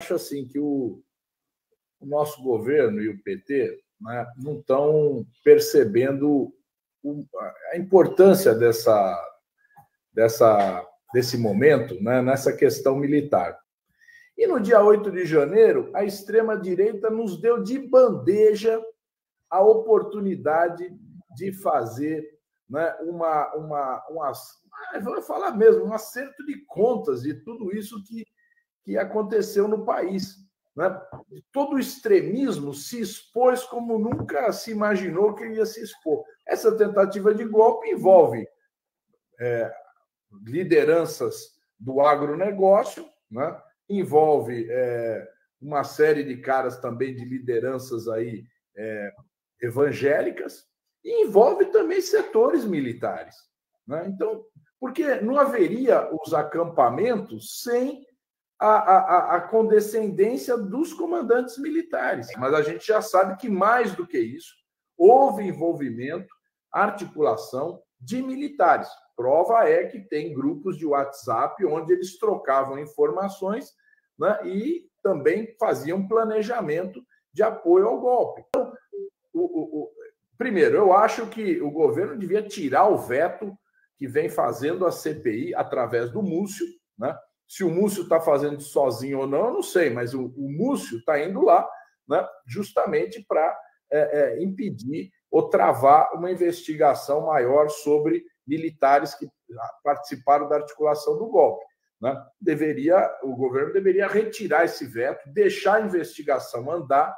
acho assim que o, o nosso governo e o PT né, não estão percebendo o, a importância dessa, dessa, desse momento né, nessa questão militar. E no dia 8 de janeiro, a extrema-direita nos deu de bandeja a oportunidade de fazer né, uma, uma, uma, vou falar mesmo, um acerto de contas de tudo isso que, que aconteceu no país. Né? Todo o extremismo se expôs como nunca se imaginou que ia se expor. Essa tentativa de golpe envolve é, lideranças do agronegócio, né? envolve é, uma série de caras também de lideranças aí é, evangélicas e envolve também setores militares. Né? Então, porque não haveria os acampamentos sem a, a, a condescendência dos comandantes militares. Mas a gente já sabe que, mais do que isso, houve envolvimento, articulação de militares. Prova é que tem grupos de WhatsApp onde eles trocavam informações né, e também faziam planejamento de apoio ao golpe. Então, o, o, o, primeiro, eu acho que o governo devia tirar o veto que vem fazendo a CPI através do Múcio. Né? Se o Múcio está fazendo sozinho ou não, eu não sei, mas o, o Múcio está indo lá né, justamente para é, é, impedir ou travar uma investigação maior sobre militares que participaram da articulação do golpe. Né? Deveria, o governo deveria retirar esse veto, deixar a investigação andar